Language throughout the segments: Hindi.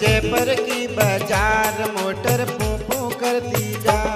जयपुर की बाज़ार मोटर फूफू करती जा।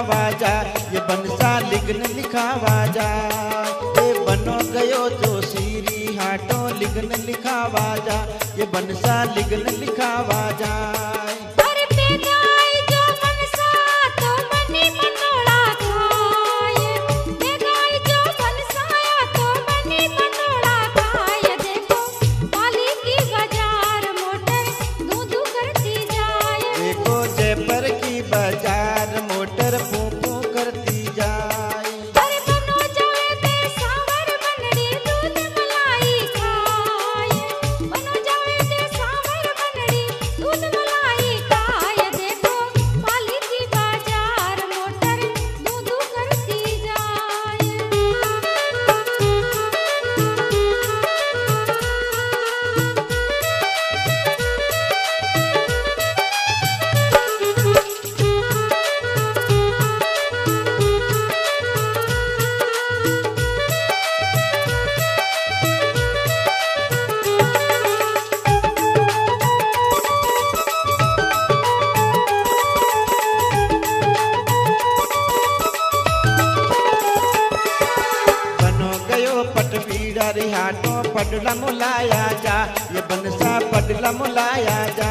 लिखावा जा, ये बनसा लिखन लिखावा जा। ये बनो गयो जो सीरी हाटो लिखन लिखावा जा, ये बनसा लिखन लिखावा हाथों पडला मुलाया जा। ये बनसा पडला मुलाया जा।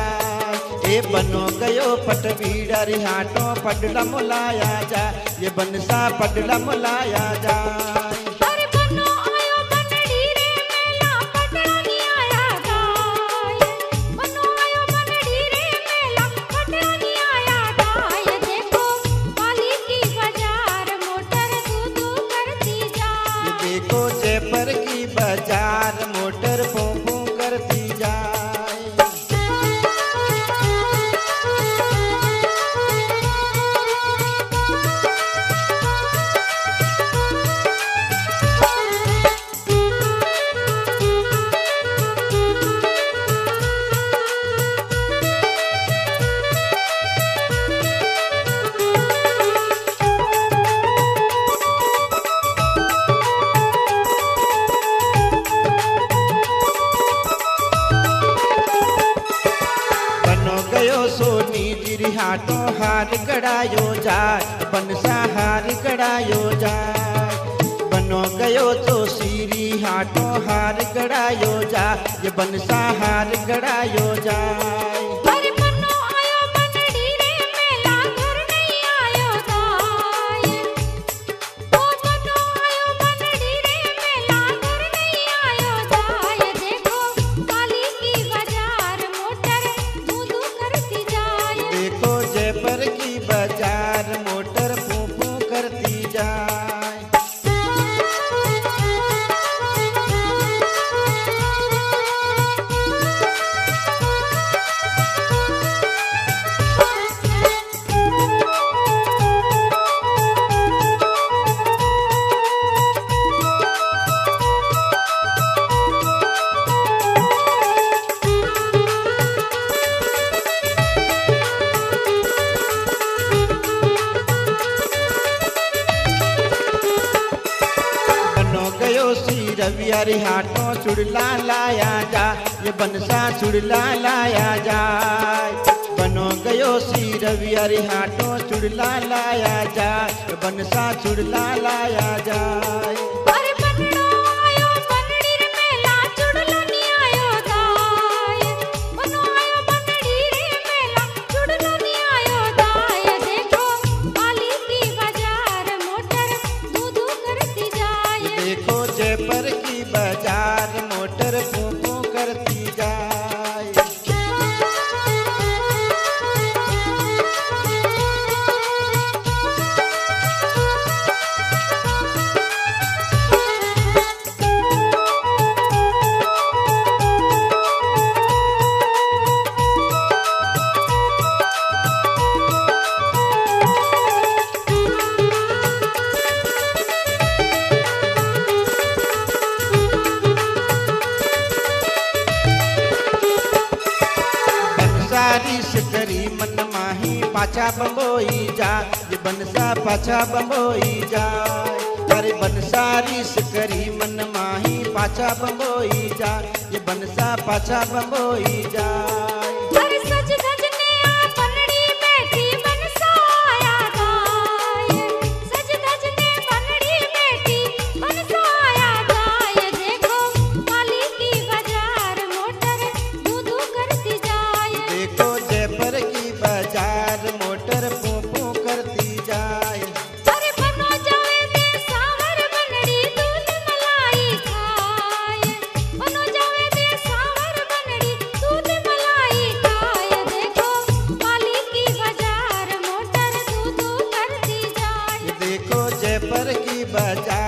ये बनो गयो पटवीर री हाथों पडला मुलाया जा। ये बनसा पडला मुलाया जा। सोनी जिरिहाटो हार कड़ायो जाय बनसा हार कड़ायो जाय। बनो गयो तो सीरी हाटो हार कड़ायो जाय, ये बनसा हार कड़ायो जाय। तेरी हाथों चुड़ला लाया जा। ये बनसा चुड़ला लाया जा बनो गयो सी रवि अरे हाथों चुड़ला लाया जा। बनसा चुड़ला लाया जाए। पाछा बम्बोई जा ये बनसा पाछा बम्बोई जा अरे बनसारी करी मन माही पाछा बम्बोई जा ये बनसा पाछा बम्बोई जा पर की बजा